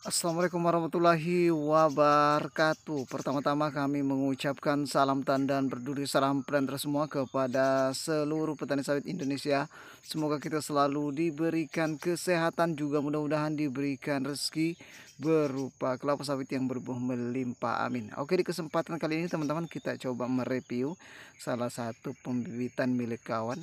Assalamualaikum warahmatullahi wabarakatuh. Pertama-tama kami mengucapkan salam tanda dan berduri salam perantar semua kepada seluruh petani sawit Indonesia. Semoga kita selalu diberikan kesehatan juga mudah-mudahan diberikan rezeki berupa kelapa sawit yang berbuah melimpah. Amin. Oke di kesempatan kali ini teman-teman kita coba mereview salah satu pembibitan milik kawan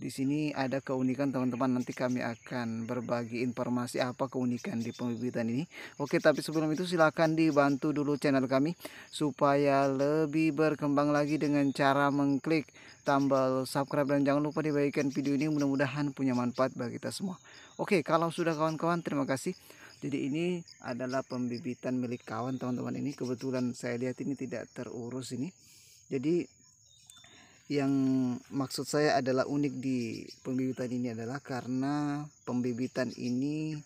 di sini ada keunikan teman-teman. Nanti kami akan berbagi informasi apa keunikan di pembibitan ini. Oke tapi sebelum itu silahkan dibantu dulu channel kami supaya lebih berkembang lagi dengan cara mengklik tombol subscribe. Dan jangan lupa dibagikan video ini mudah-mudahan punya manfaat bagi kita semua. Oke kalau sudah kawan-kawan terima kasih. Jadi ini adalah pembibitan milik kawan teman-teman. Ini kebetulan saya lihat ini tidak terurus ini. Jadi yang maksud saya adalah unik di pembibitan ini adalah karena pembibitan ini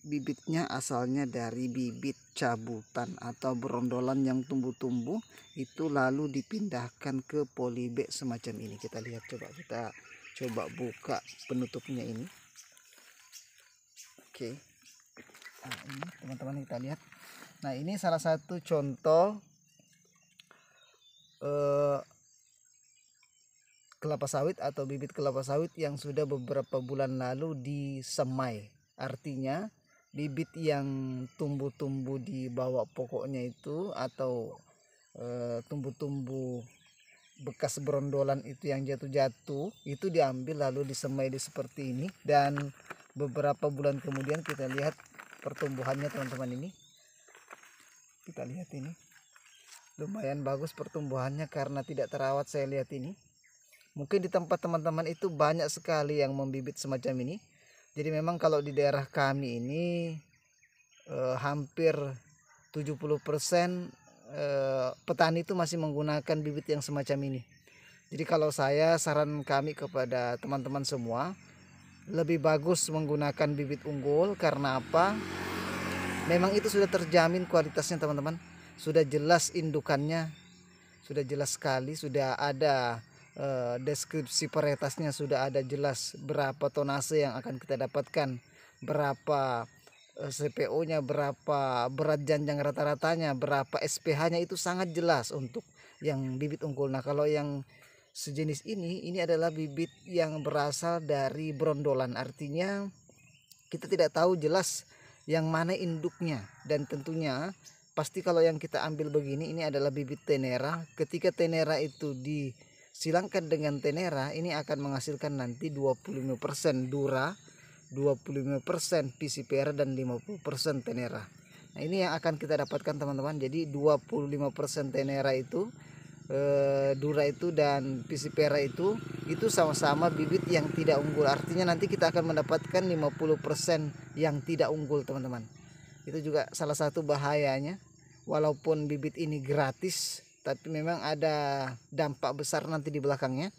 bibitnya asalnya dari bibit cabutan atau berondolan yang tumbuh-tumbuh itu lalu dipindahkan ke polybag semacam ini. Kita lihat coba kita coba buka penutupnya ini. Oke. Nah ini teman-teman kita lihat. Nah ini salah satu contoh eh, kelapa sawit atau bibit kelapa sawit yang sudah beberapa bulan lalu disemai. Artinya bibit yang tumbuh-tumbuh di bawah pokoknya itu atau eh, tumbuh-tumbuh bekas berondolan itu yang jatuh-jatuh itu diambil lalu disemai di seperti ini. Dan beberapa bulan kemudian kita lihat pertumbuhannya teman-teman ini. Kita lihat ini. Lumayan bagus pertumbuhannya karena tidak terawat saya lihat ini Mungkin di tempat teman-teman itu banyak sekali yang membibit semacam ini. Jadi memang kalau di daerah kami ini eh, hampir 70% eh, petani itu masih menggunakan bibit yang semacam ini. Jadi kalau saya saran kami kepada teman-teman semua lebih bagus menggunakan bibit unggul karena apa? Memang itu sudah terjamin kualitasnya teman-teman. Sudah jelas indukannya. Sudah jelas sekali, sudah ada uh, deskripsi varietasnya sudah ada jelas berapa tonase yang akan kita dapatkan berapa eh, CPO-nya berapa berat janjang rata-ratanya berapa SPH-nya itu sangat jelas untuk yang bibit unggul. Nah kalau yang sejenis ini ini adalah bibit yang berasal dari brondolan artinya kita tidak tahu jelas yang mana induknya. Dan tentunya pasti kalau yang kita ambil begini ini adalah bibit tenera. Ketika tenera itu di silangkan dengan tenera ini akan menghasilkan nanti 25% dura 25% PCPR dan 50% tenera. Nah ini yang akan kita dapatkan teman-teman. Jadi 25% tenera itu eh, dura itu dan PCPR itu itu sama-sama bibit yang tidak unggul. Artinya nanti kita akan mendapatkan 50% yang tidak unggul teman-teman. Itu juga salah satu bahayanya. Walaupun bibit ini gratis tapi memang ada dampak besar nanti di belakangnya.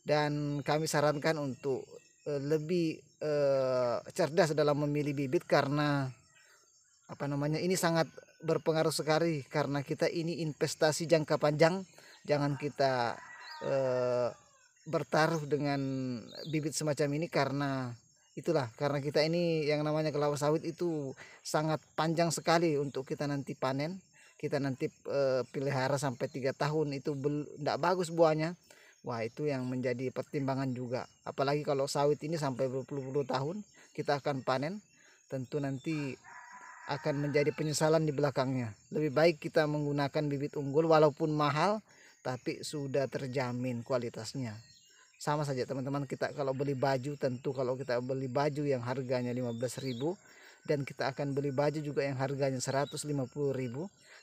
Dan kami sarankan untuk uh, lebih uh, cerdas dalam memilih bibit karena apa namanya ini sangat berpengaruh sekali karena kita ini investasi jangka panjang. Jangan kita uh, bertaruh dengan bibit semacam ini karena itulah karena kita ini yang namanya kelapa sawit itu sangat panjang sekali untuk kita nanti panen kita nanti e, pelihara sampai tiga tahun itu tidak bagus buahnya. Wah itu yang menjadi pertimbangan juga. Apalagi kalau sawit ini sampai berpuluh-puluh tahun kita akan panen tentu nanti akan menjadi penyesalan di belakangnya. Lebih baik kita menggunakan bibit unggul walaupun mahal tapi sudah terjamin kualitasnya. Sama saja teman-teman kita kalau beli baju tentu kalau kita beli baju yang harganya 15.000 dan kita akan beli baju juga yang harganya 150.000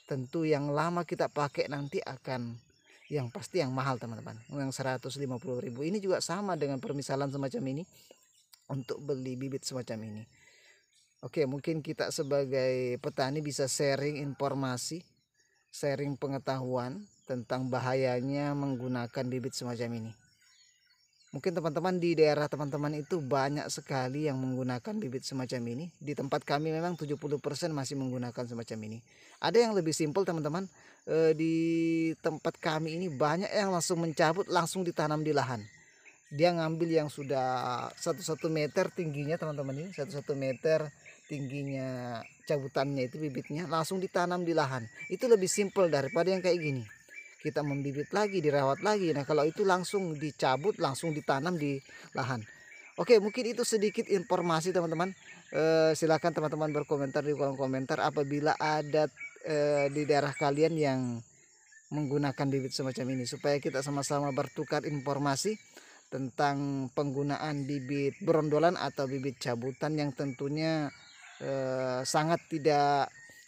tentu yang lama kita pakai nanti akan yang pasti yang mahal teman-teman. Yang 150.000 ini juga sama dengan permisalan semacam ini untuk beli bibit semacam ini. Oke mungkin kita sebagai petani bisa sharing informasi sharing pengetahuan tentang bahayanya menggunakan bibit semacam ini Mungkin teman-teman di daerah teman-teman itu banyak sekali yang menggunakan bibit semacam ini. Di tempat kami memang 70% masih menggunakan semacam ini. Ada yang lebih simpel teman-teman. E, di tempat kami ini banyak yang langsung mencabut langsung ditanam di lahan. Dia ngambil yang sudah satu satu meter tingginya teman-teman ini satu satu meter tingginya cabutannya itu bibitnya langsung ditanam di lahan itu lebih simpel daripada yang kayak gini kita membibit lagi dirawat lagi. Nah kalau itu langsung dicabut langsung ditanam di lahan. Oke mungkin itu sedikit informasi teman-teman. Eh, silakan teman-teman berkomentar di kolom komentar apabila ada eh, di daerah kalian yang menggunakan bibit semacam ini supaya kita sama-sama bertukar informasi tentang penggunaan bibit berondolan atau bibit cabutan yang tentunya eh, sangat tidak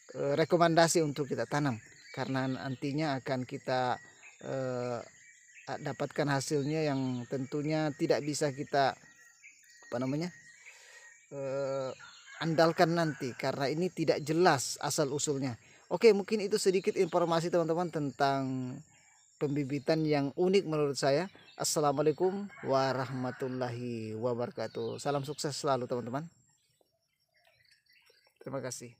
rekomendasi untuk kita tanam karena nantinya akan kita eh, dapatkan hasilnya yang tentunya tidak bisa kita apa namanya eh, andalkan nanti karena ini tidak jelas asal usulnya Oke, mungkin itu sedikit informasi teman-teman tentang pembibitan yang unik menurut saya. Assalamualaikum warahmatullahi wabarakatuh. Salam sukses selalu teman-teman. Terima kasih.